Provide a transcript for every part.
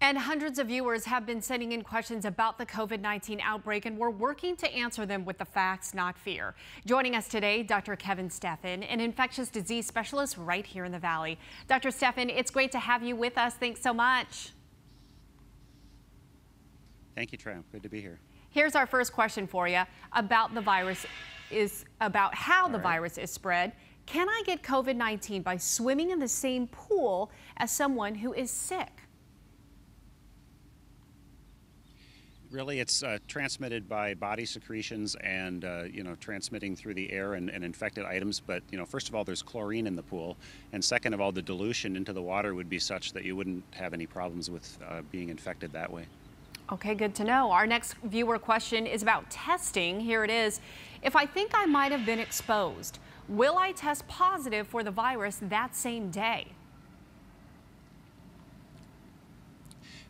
And hundreds of viewers have been sending in questions about the COVID 19 outbreak, and we're working to answer them with the facts, not fear. Joining us today, Dr. Kevin Steffen, an infectious disease specialist right here in the Valley. Dr. Steffen, it's great to have you with us. Thanks so much. Thank you, Tram. Good to be here. Here's our first question for you about the virus is about how All the right. virus is spread. Can I get COVID 19 by swimming in the same pool as someone who is sick? Really, it's uh, transmitted by body secretions and, uh, you know, transmitting through the air and, and infected items. But, you know, first of all, there's chlorine in the pool. And second of all, the dilution into the water would be such that you wouldn't have any problems with uh, being infected that way. Okay, good to know. Our next viewer question is about testing. Here it is. If I think I might have been exposed, will I test positive for the virus that same day?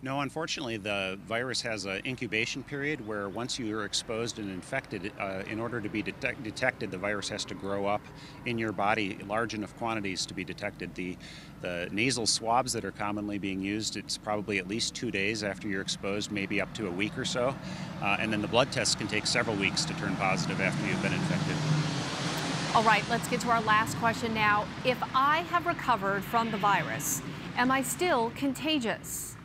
No, unfortunately, the virus has an incubation period where once you are exposed and infected, uh, in order to be detec- detected, the virus has to grow up in your body large enough quantities to be detected. The, the nasal swabs that are commonly being used, it's probably at least two days after you're exposed, maybe up to a week or so. Uh, and then the blood tests can take several weeks to turn positive after you've been infected. All right, let's get to our last question now. If I have recovered from the virus, am I still contagious?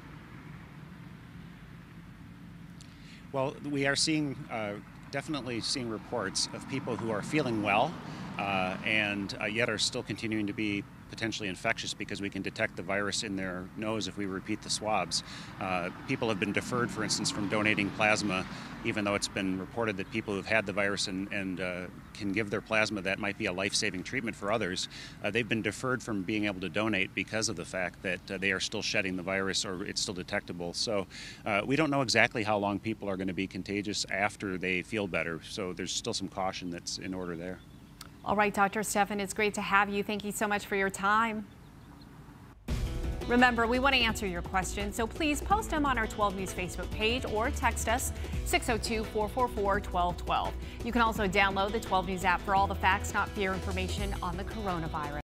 Well, we are seeing, uh, definitely seeing reports of people who are feeling well uh, and uh, yet are still continuing to be potentially infectious because we can detect the virus in their nose if we repeat the swabs. Uh, people have been deferred, for instance, from donating plasma, even though it's been reported that people who've had the virus and, and uh, can give their plasma that might be a life-saving treatment for others. Uh, they've been deferred from being able to donate because of the fact that uh, they are still shedding the virus or it's still detectable. So uh, we don't know exactly how long people are going to be contagious after they feel better. So there's still some caution that's in order there. All right, Dr. Steffen, it's great to have you. Thank you so much for your time. Remember, we want to answer your questions, so please post them on our 12 News Facebook page or text us 602 444 1212. You can also download the 12 News app for all the facts, not fear information on the coronavirus.